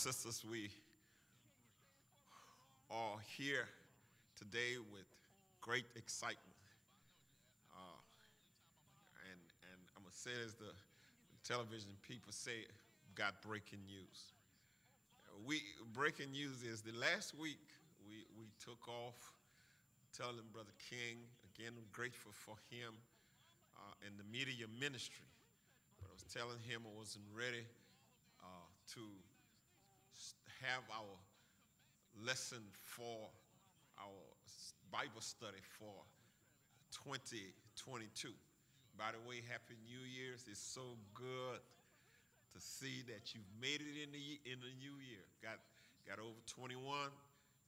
sisters, we are here today with great excitement. Uh, and, and I'm going to say as the television people say, got breaking news. We, breaking news is the last week we, we took off telling Brother King, again, I'm grateful for him uh, in the media ministry. But I was telling him I wasn't ready uh, to have our lesson for our Bible study for 2022. By the way, Happy New Year's. It's so good to see that you've made it in the, in the new year. Got, got over 21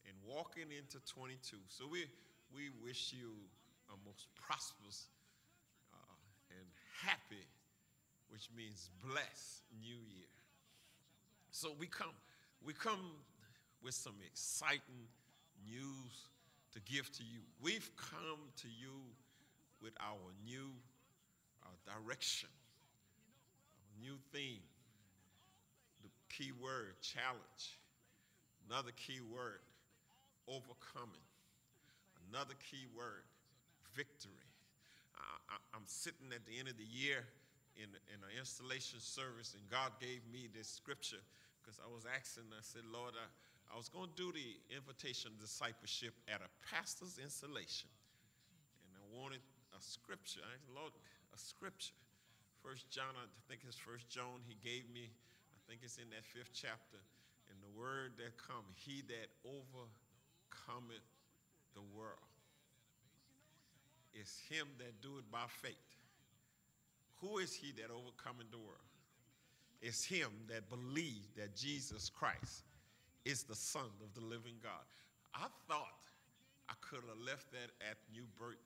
and walking into 22. So we, we wish you a most prosperous uh, and happy, which means blessed, new year. So we come, we come with some exciting news to give to you. We've come to you with our new uh, direction, our new theme, the key word challenge, another key word overcoming, another key word victory. I, am sitting at the end of the year in, in an installation service, and God gave me this scripture because I was asking, I said, Lord, I, I was going to do the invitation discipleship at a pastor's installation. And I wanted a scripture. I said, Lord, a scripture. First John, I think it's First John, he gave me, I think it's in that fifth chapter. And the word that come, he that overcometh the world. It's him that do it by faith. Who is he that overcometh the world? It's him that believes that Jesus Christ is the Son of the living God. I thought I could have left that at New Birth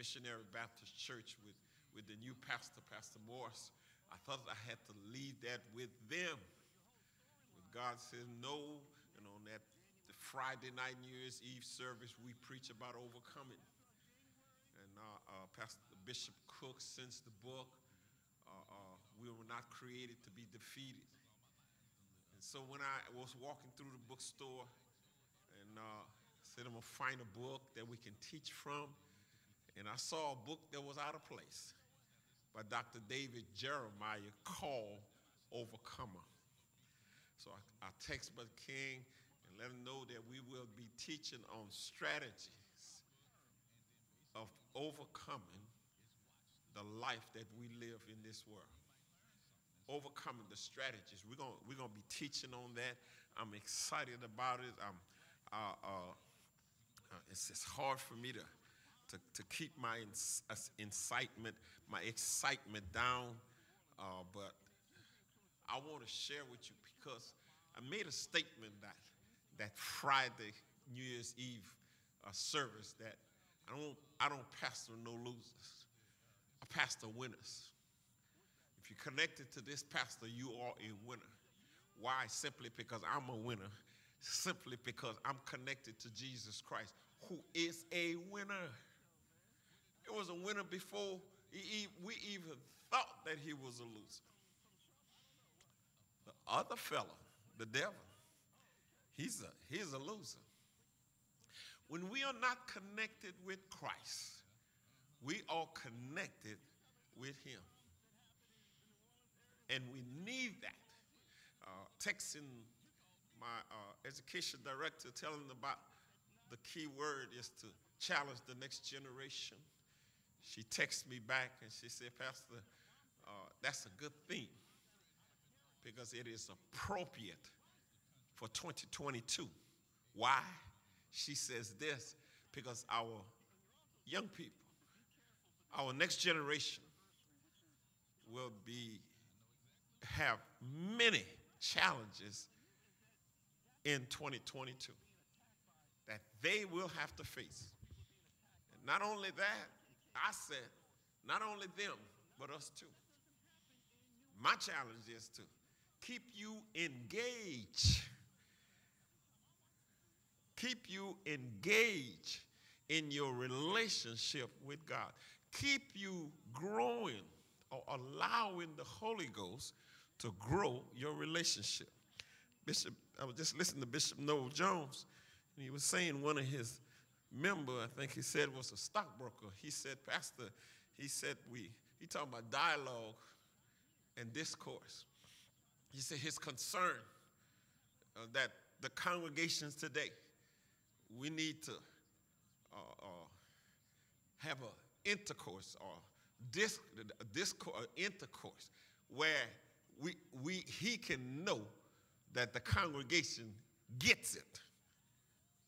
Missionary Baptist Church with, with the new pastor, Pastor Morris. I thought I had to leave that with them. But God says no, and on that the Friday night New Year's Eve service, we preach about overcoming. And uh, uh, Pastor Bishop Cook sends the book uh, uh, we were not created to be defeated. And so when I was walking through the bookstore and uh, said, I'm going to find a book that we can teach from, and I saw a book that was out of place by Dr. David Jeremiah called Overcomer. So I, I text Brother King and let him know that we will be teaching on strategies of overcoming the life that we live in this world. Overcoming the strategies. We're going we're gonna be teaching on that. I'm excited about it. I'm, uh, uh, uh, it's, it's hard for me to, to, to keep my ins- incitement, my excitement down, uh, but I want to share with you because I made a statement that, that Friday, New Year's Eve uh, service that I don't, I don't pastor no losers. A pastor winners. If you're connected to this pastor, you are a winner. Why? Simply because I'm a winner. Simply because I'm connected to Jesus Christ, who is a winner. It was a winner before we even thought that he was a loser. The other fellow, the devil, he's a, he's a loser. When we are not connected with Christ, we are connected with Him. And we need that. Uh, texting my uh, education director, telling them about the key word is to challenge the next generation. She texted me back and she said, Pastor, uh, that's a good thing because it is appropriate for 2022. Why? She says this because our young people our next generation will be have many challenges in 2022 that they will have to face. And not only that, I said, not only them, but us too. My challenge is to keep you engaged. Keep you engaged in your relationship with God keep you growing or allowing the Holy Ghost to grow your relationship. Bishop, I was just listening to Bishop Noel Jones, and he was saying one of his member, I think he said was a stockbroker. He said, Pastor, he said we, he talking about dialogue and discourse. He said his concern uh, that the congregations today, we need to uh, uh, have an intercourse or disc, discourse, intercourse where we, we, he can know that the congregation gets it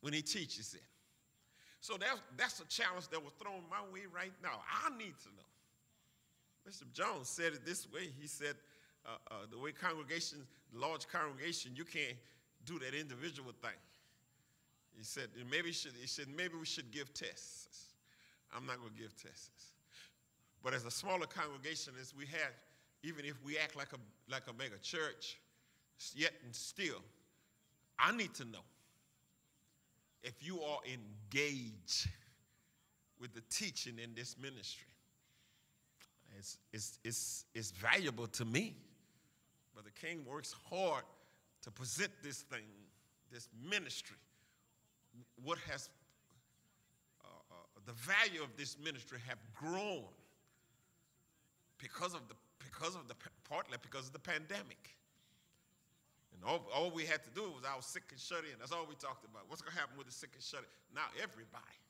when he teaches it. So that's, that's a challenge that was thrown my way right now. I need to know. Bishop Jones said it this way. He said, uh, uh, the way congregations, large congregation, you can't do that individual thing. He said, maybe, should, he said, maybe we should give tests. I'm not going to give tests. But as a smaller congregation as we have, even if we act like a, like a mega church, yet and still, I need to know if you are engaged with the teaching in this ministry. It's, it's, it's, it's valuable to me. Brother King works hard to present this thing, this ministry. What has uh, uh, the value of this ministry have grown because of the because of the partly because of the pandemic. And all, all we had to do was I was sick and shut in. That's all we talked about. What's going to happen with the sick and shut in? Now everybody.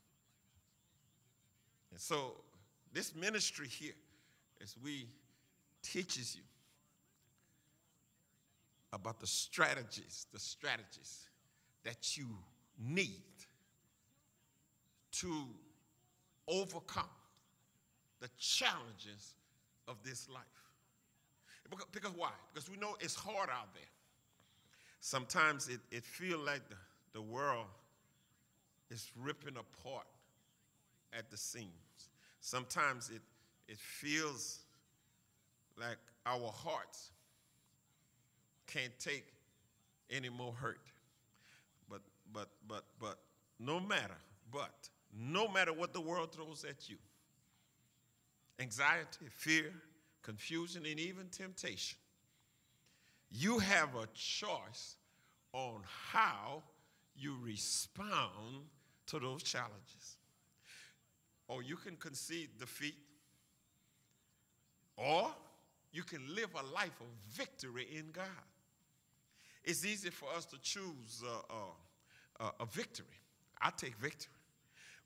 And so this ministry here, as we teaches you about the strategies, the strategies that you need to overcome the challenges of this life. Because, because why? Because we know it's hard out there. Sometimes it, it feels like the, the world is ripping apart at the seams. Sometimes it, it feels like our hearts can't take any more hurt. But, but, but, but, no matter, but, no matter what the world throws at you anxiety, fear, confusion, and even temptation you have a choice on how you respond to those challenges. Or you can concede defeat, or you can live a life of victory in God. It's easy for us to choose uh, uh, a victory. I take victory.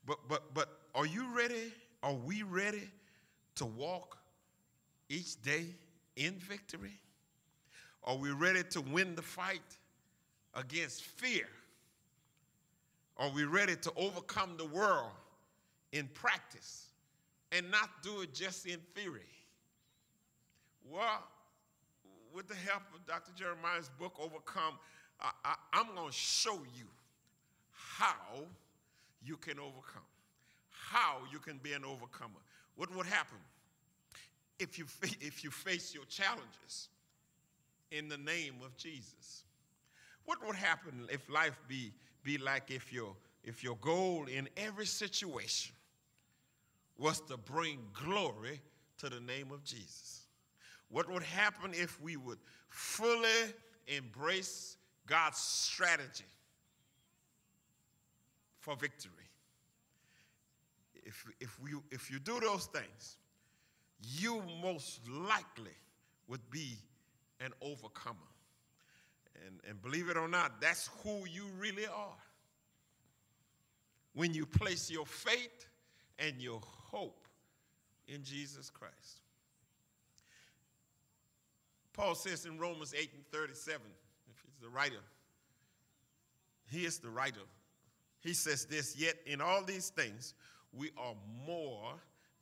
But, but, but are you ready? Are we ready to walk each day in victory? Are we ready to win the fight against fear? Are we ready to overcome the world in practice and not do it just in theory? Well, with the help of Dr. Jeremiah's book, Overcome, I, am going to show you how you can overcome, how you can be an overcomer. What would happen if you, if you face your challenges? in the name of Jesus. What would happen if life be, be like if your, if your goal in every situation was to bring glory to the name of Jesus? What would happen if we would fully embrace God's strategy for victory? If, if, we, if you do those things, you most likely would be an overcomer. And, and believe it or not, that's who you really are. When you place your faith and your hope in Jesus Christ. Paul says in Romans 8 and 37, if he's the writer, he is the writer. He says this, yet in all these things we are more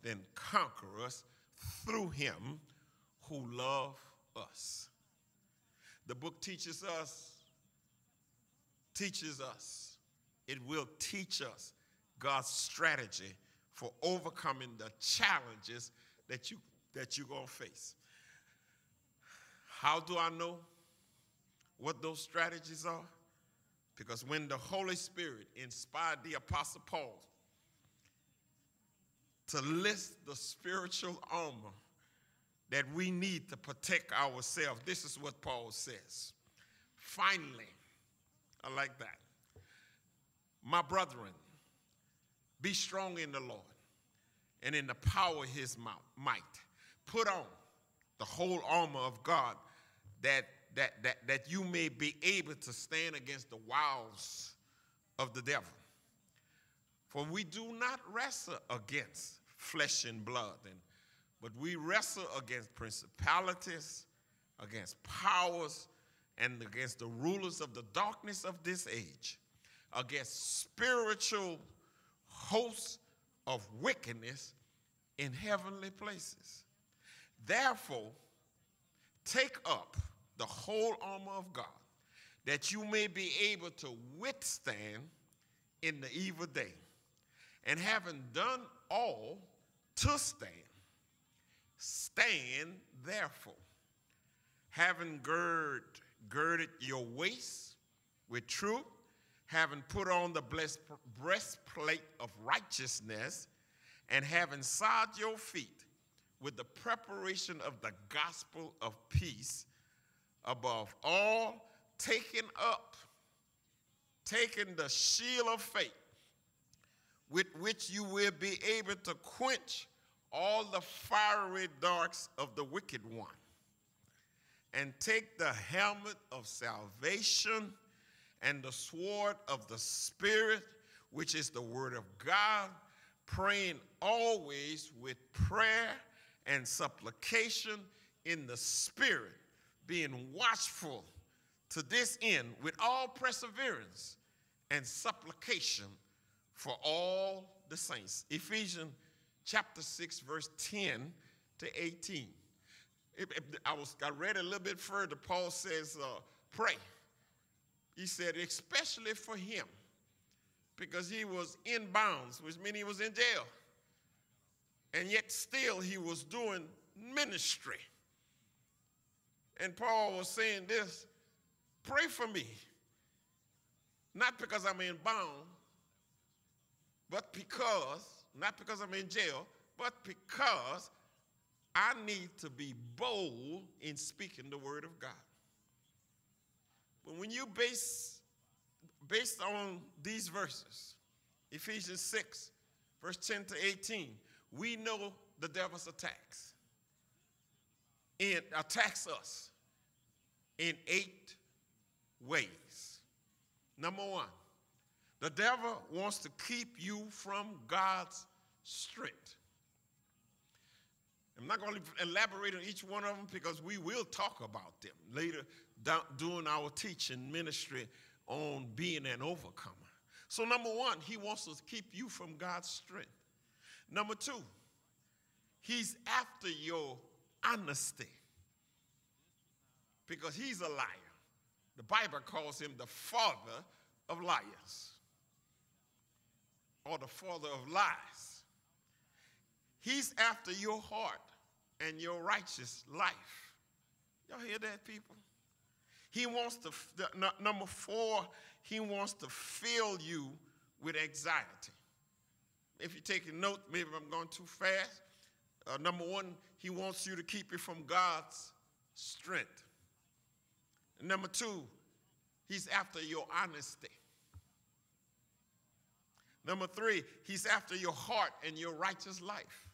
than conquerors through him who love us. The book teaches us, teaches us, it will teach us God's strategy for overcoming the challenges that you that you're going to face. How do I know what those strategies are? Because when the Holy Spirit inspired the Apostle Paul to list the spiritual armor that we need to protect ourselves. This is what Paul says. Finally, I like that. My brethren, be strong in the Lord and in the power of his might. Put on the whole armor of God that, that, that, that you may be able to stand against the wiles of the devil. For we do not wrestle against flesh and blood, and, but we wrestle against principalities, against powers, and against the rulers of the darkness of this age, against spiritual hosts of wickedness in heavenly places. Therefore, take up the whole armor of God, that you may be able to withstand in the evil day. And having done all to stand, stand therefore, having gird, girded your waist with truth, having put on the breastplate of righteousness, and having sod your feet with the preparation of the gospel of peace, above all, taking up, taking the shield of faith, with which you will be able to quench all the fiery darts of the wicked one, and take the helmet of salvation and the sword of the Spirit, which is the word of God, praying always with prayer and supplication in the Spirit, being watchful to this end with all perseverance and supplication for all the saints. Ephesians chapter 6, verse 10 to 18. I, was, I read a little bit further. Paul says, uh, pray. He said, especially for him, because he was in bounds, which means he was in jail. And yet still he was doing ministry. And Paul was saying this pray for me. Not because I'm in bound, but because, not because I'm in jail, but because I need to be bold in speaking the word of God. But when you base, based on these verses, Ephesians 6, verse 10 to 18, we know the devil's attacks. It attacks us in eight ways. Number one, the devil wants to keep you from God's strength. I'm not going to elaborate on each one of them because we will talk about them later doing our teaching ministry on being an overcomer. So, number one, he wants to keep you from God's strength. Number two, he's after your honesty because he's a liar. The Bible calls him the father of liars or the father of lies. He's after your heart and your righteous life. Y'all hear that, people? He wants to, number four, he wants to fill you with anxiety. If you're taking notes, maybe I'm going too fast. Uh, number one, he wants you to keep you from God's strength. And number two, he's after your honesty. Number three, he's after your heart and your righteous life.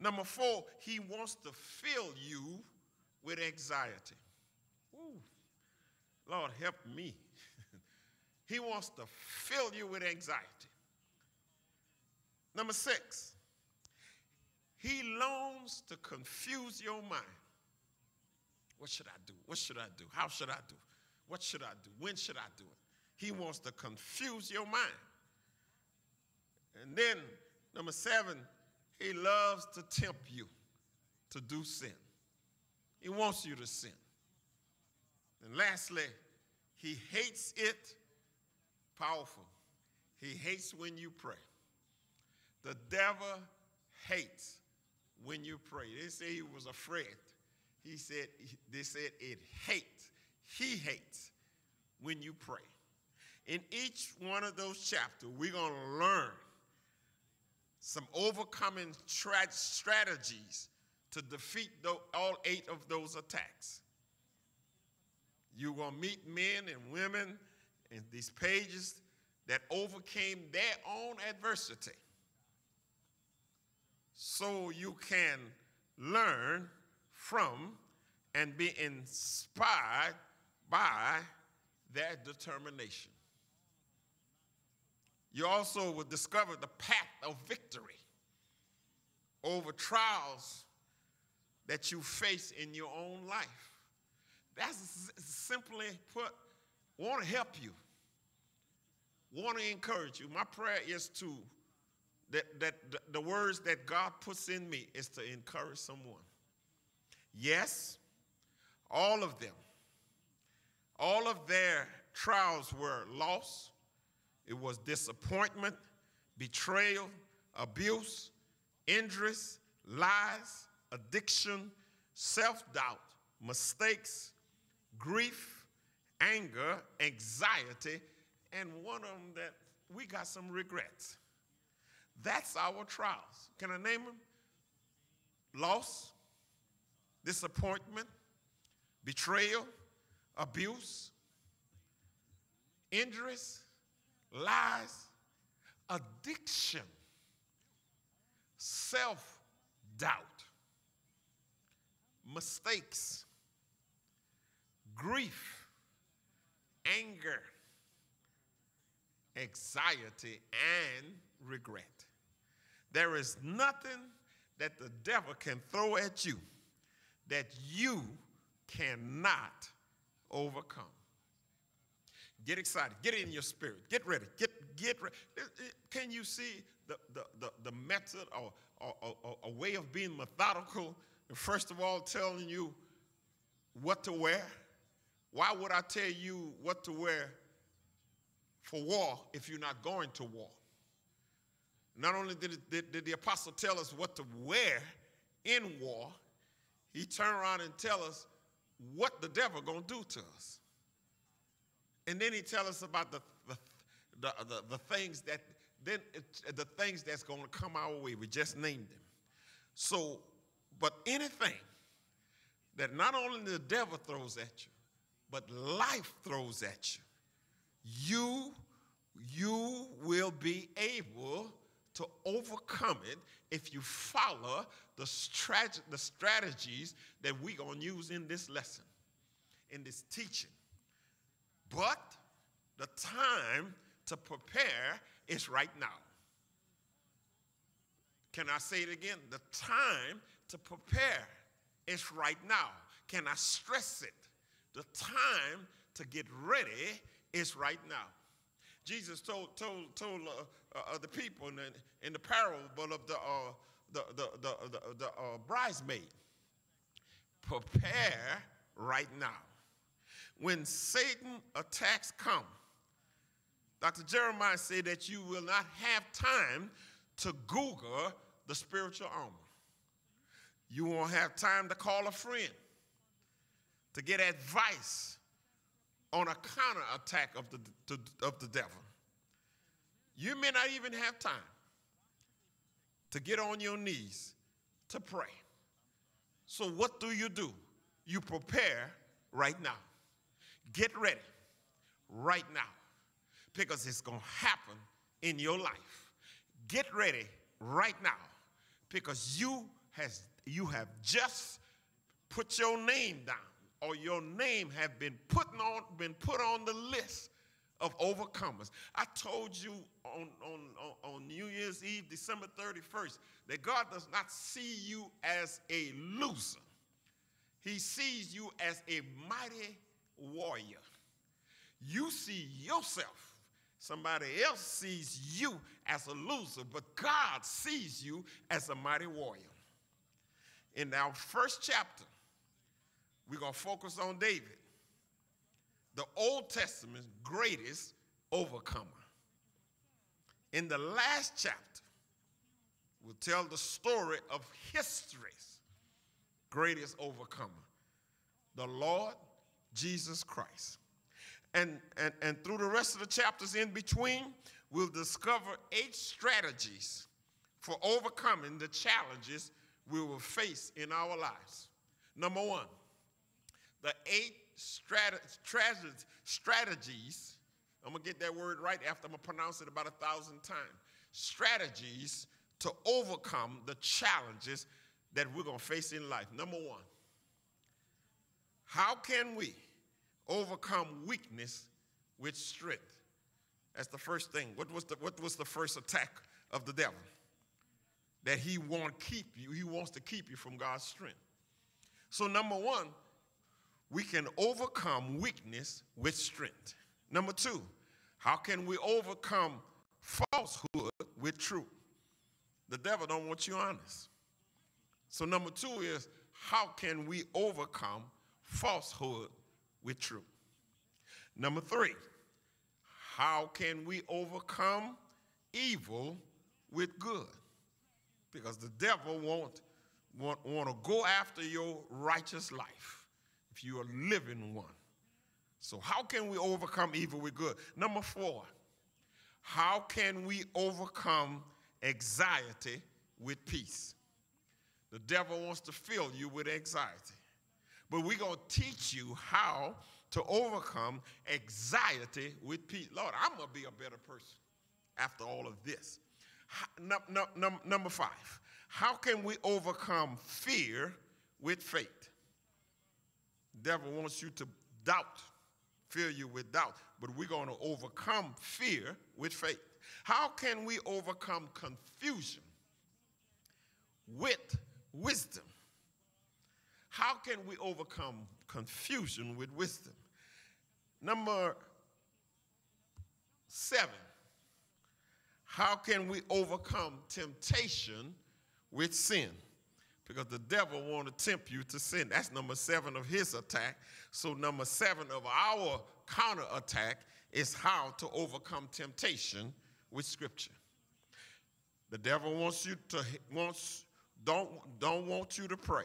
Number four, he wants to fill you with anxiety. Ooh, Lord, help me. he wants to fill you with anxiety. Number six, he longs to confuse your mind. What should I do? What should I do? How should I do? What should I do? When should I do it? He wants to confuse your mind. And then, number seven, he loves to tempt you to do sin. He wants you to sin. And lastly, he hates it powerful. He hates when you pray. The devil hates when you pray. They say he was afraid. He said, they said it hates. He hates when you pray. In each one of those chapters, we're going to learn some overcoming strategies to defeat all eight of those attacks. You're going to meet men and women in these pages that overcame their own adversity. So you can learn from and be inspired by their determination. You also will discover the path of victory over trials that you face in your own life. That's simply put, want to help you, want to encourage you. My prayer is to, that, that the, words that God puts in me is to encourage someone. Yes, all of them, all of their trials were loss, it was disappointment, betrayal, abuse, injuries, lies, addiction, self doubt, mistakes, grief, anger, anxiety, and one of them that we got some regrets. That's our trials. Can I name them? Loss, disappointment, betrayal, abuse, injuries, lies, addiction, self doubt, mistakes, grief, anger, anxiety, and regret. There is nothing that the devil can throw at you that you cannot overcome. Get excited. Get in your spirit. Get ready. Get get ready. Uh, can you see the, the, the, the method or, or, or, a way of being methodical? First of all, telling you what to wear. Why would I tell you what to wear for war if you're not going to war? Not only did, it, did, did the apostle tell us what to wear in war, he turned around and tell us what the devil gonna do to us. And then he tell us about the, the, the, the, the things that then it, the things that's going to come our way. We just named them. So, but anything that not only the devil throws at you, but life throws at you, you you will be able to overcome it if you follow the, strat- the strategies that we're going to use in this lesson, in this teaching. But the time to prepare is right now. Can I say it again? The time to prepare is right now. Can I stress it? The time to get ready is right now. Jesus told, told, told uh, uh, the people in the, in the parable of the, uh, the, the, the, the, the uh, bridesmaid prepare right now when Satan attacks come, Dr. Jeremiah said that you will not have time to Google the spiritual armor. You won't have time to call a friend to get advice on a counterattack of the, to, of the devil. You may not even have time to get on your knees to pray. So, what do you do? You prepare right now. Get ready right now because it's going to happen in your life. Get ready right now because you has you have just put your name down or your name have been put on been put on the list of overcomers. I told you on, on, on New Year's Eve, December 31st, that God does not see you as a loser. He sees you as a mighty warrior. You see yourself. Somebody else sees you as a loser, but God sees you as a mighty warrior. In our first chapter, we're going to focus on David, the Old Testament's greatest overcomer. In the last chapter, we'll tell the story of history's greatest overcomer, the Lord Jesus Christ. And, and, and through the rest of the chapters in between, we'll discover eight strategies for overcoming the challenges we will face in our lives. Number one, the eight strategies. I'm to get that word right after I'm to pronounce it about a thousand times. Strategies to overcome the challenges that we're to face in life. Number one, how can we overcome weakness with strength? That's the first thing. What was the, what was the first attack of the devil? That he won't keep you. He wants to keep you from God's strength. So, number one, we can overcome weakness with strength. Number two, how can we overcome falsehood with truth? The devil don't want you honest. So number two is how can we overcome falsehood with truth? Number three, how can we overcome evil with good? Because the devil won't want, want to go after your righteous life if you are living one. So, how can we overcome evil with good? Number four, how can we overcome anxiety with peace? The devil wants to fill you with anxiety. But we're going to teach you how to overcome anxiety with peace. Lord, I'm going to be a better person after all of this. Number five, how can we overcome fear with faith? Devil wants you to doubt fill you with doubt, but we're going to overcome fear with faith. How can we overcome confusion with wisdom? How can we overcome confusion with wisdom? Number seven, how can we overcome temptation with sin? because the devil want to tempt you to sin. That's number seven of his attack. So number seven of our counterattack is how to overcome temptation with scripture. The devil wants you to wants don't don't want you to pray.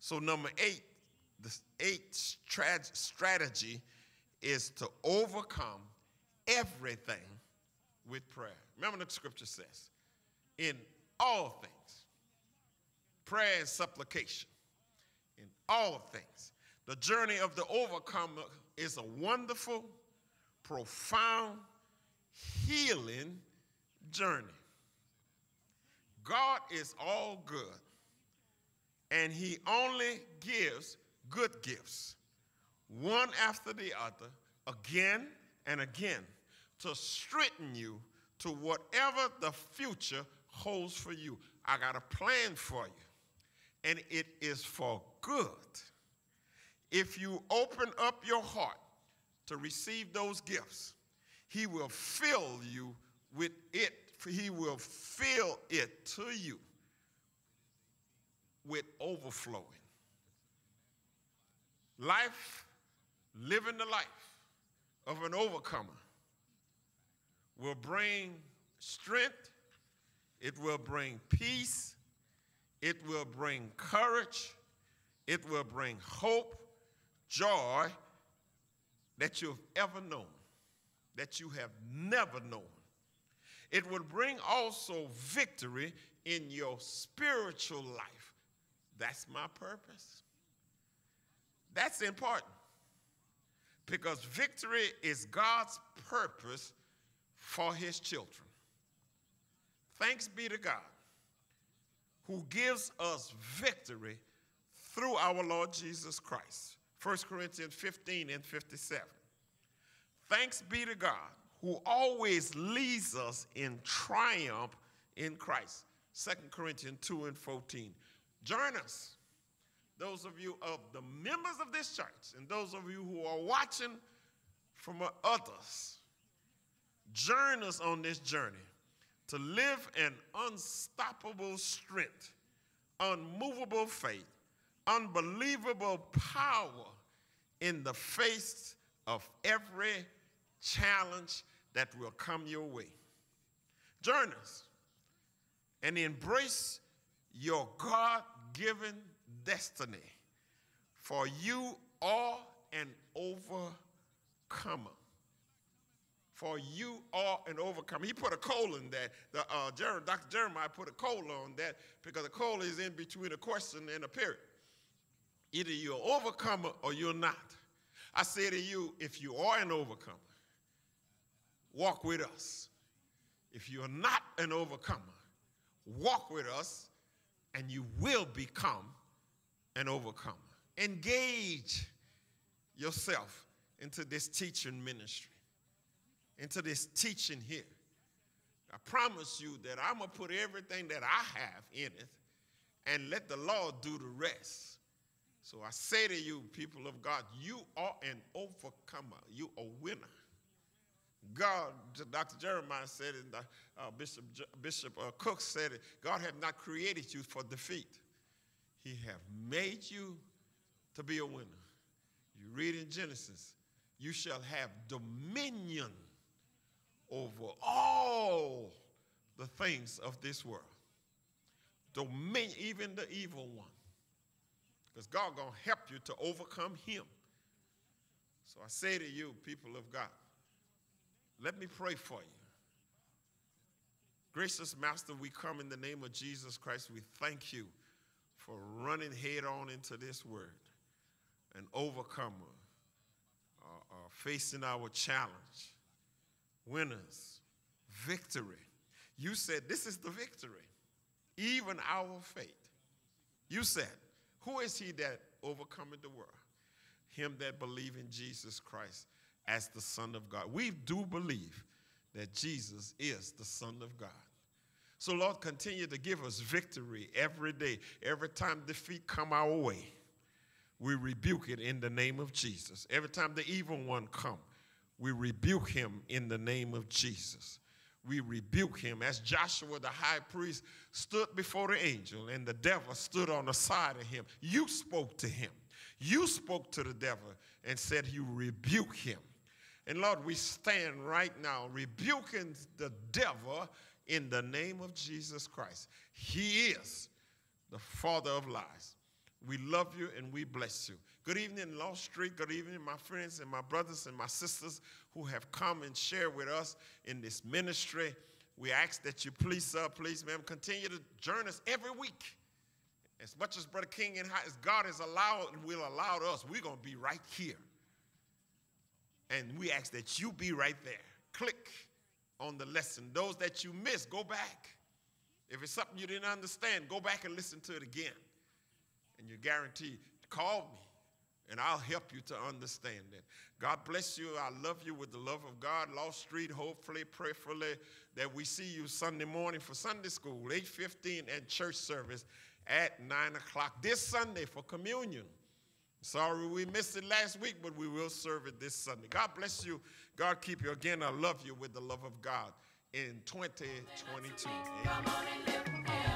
So number eight, the eighth strategy is to overcome everything with prayer. Remember the scripture says, in all things prayer and supplication in all things. The journey of the overcomer is a wonderful, profound, healing journey. God is all good, and He only gives good gifts, one after the other, again and again, to strengthen you to whatever the future holds for you. I got a plan for you and it is for good. If you open up your heart to receive those gifts, He will fill you with it. He will fill it to you with overflowing. Life, living the life of an overcomer, will bring strength, it will bring peace, it will bring courage. It will bring hope, joy that you've ever known, that you have never known. It will bring also victory in your spiritual life. That's my purpose. That's important because victory is God's purpose for his children. Thanks be to God who gives us victory through our Lord Jesus Christ. 1 Corinthians 15 and 57. Thanks be to God who always leads us in triumph in Christ. 2 Corinthians 2 and 14. Join us, those of you of the members of this church and those of you who are watching from others. Join us on this journey to live an unstoppable strength, unmovable faith, unbelievable power in the face of every challenge that will come your way. Join us and embrace your God given destiny, for you are an overcomer for you are an overcomer. He put a colon there. The, uh, Jer- Dr. Jeremiah put a colon on that because a colon is in between a question and a period. Either you're an overcomer or you're not. I say to you, if you are an overcomer, walk with us. If you're not an overcomer, walk with us and you will become an overcomer. Engage yourself into this teaching ministry, into this teaching here. I promise you that I'm going to put everything that I have in it and let the Lord do the rest. So I say to you, people of God, you are an overcomer. You are a winner. God, Dr. Jeremiah said it, uh, Bishop, Bishop uh, Cook said it, God had not created you for defeat. He have made you to be a winner. You read in Genesis, you shall have dominion over all the things of this world. Dominion, even the evil one. Because God gonna help you to overcome him. So I say to you, people of God, let me pray for you. Gracious Master, we come in the name of Jesus Christ. We thank you for running head on into this word, an overcomer, uh, uh, facing our challenge, winners, victory. You said this is the victory, even our faith. You said, Who is he that overcometh the world? Him that believe in Jesus Christ as the Son of God. We do believe that Jesus is the Son of God. So Lord, continue to give us victory every day. Every time defeat come our way, we rebuke it in the name of Jesus. Every time the evil one come, we rebuke him in the name of Jesus. We rebuke him as Joshua the high priest stood before the angel and the devil stood on the side of him. You spoke to him. You spoke to the devil and said you rebuke him. And Lord, we stand right now rebuking the devil in the name of Jesus Christ. He is the father of lies. We love you and we bless you. Good evening, Law Street. Good evening, my friends and my brothers and my sisters who have come and shared with us in this ministry. We ask that you please, sir, please, ma'am, continue to join us every week. As much as Brother King and God has allowed and will allow us, we're going to be right here. And we ask that you be right there. Click on the lesson. Those that you missed, go back. If it's something you didn't understand, go back and listen to it again. And you're guaranteed, call me and I'll help you to understand it. God bless you. I love you with the love of God. Law Street, hopefully, prayerfully, that we see you Sunday morning for Sunday school, 8.15, and church service at 9 o'clock this Sunday for communion. Sorry we missed it last week, but we will serve it this Sunday. God bless you. God keep you. Again, I love you with the love of God in 2022. Amen.